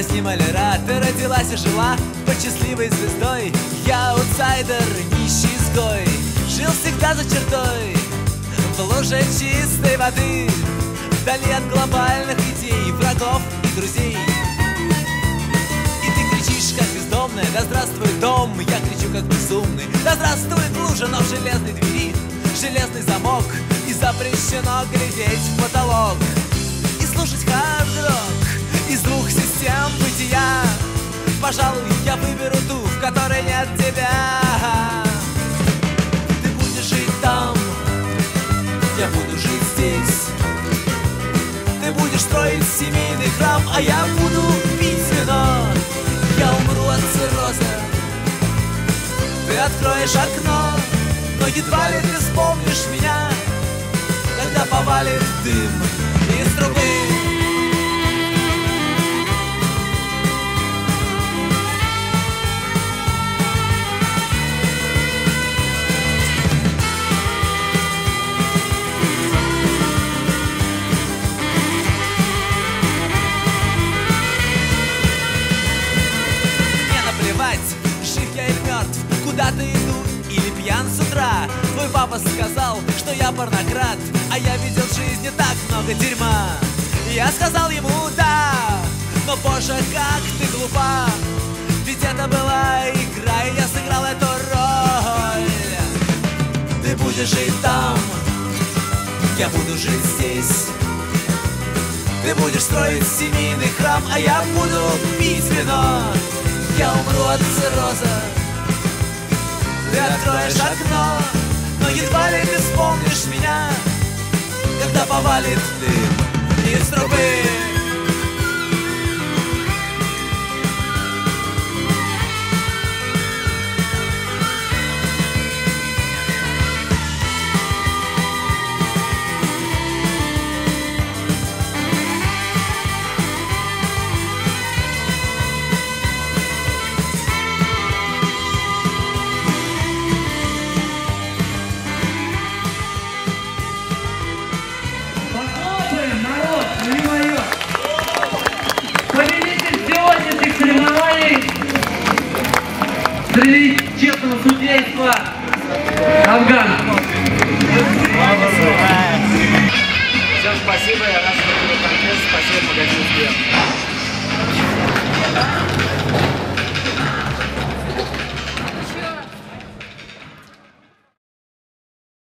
ним Алира Ты родилась и жила под счастливой звездой. Я аутсайдер, нищий изгой Жил всегда за чертой. В луже чистой воды Вдали от глобальных идей Врагов и друзей. И ты кричишь, как бездомная Да здравствует дом, я кричу, как безумный Да здравствует лужа, но в железной двери Железный замок И запрещено глядеть в потолок Пожалуй, я выберу ту, в которой нет тебя. Ты будешь жить там Я буду жить здесь. Ты будешь строить семейный храм А я буду пить вино. Я умру от цирроза. Ты откроешь окно Но едва ли ты вспомнишь меня Когда повалит дым пьян с утра. Твой папа сказал, что я порнократ А я видел в жизни так много дерьма. Я сказал ему да Но боже, как ты глупа Ведь это была игра, и я сыграл эту роль. Ты будешь жить там Я буду жить здесь. Ты будешь строить семейный храм, а я буду пить вино. Ты откроешь окно, но едва ли ты вспомнишь меня, когда повалит дым из трубы. Среди честного судейства Афган.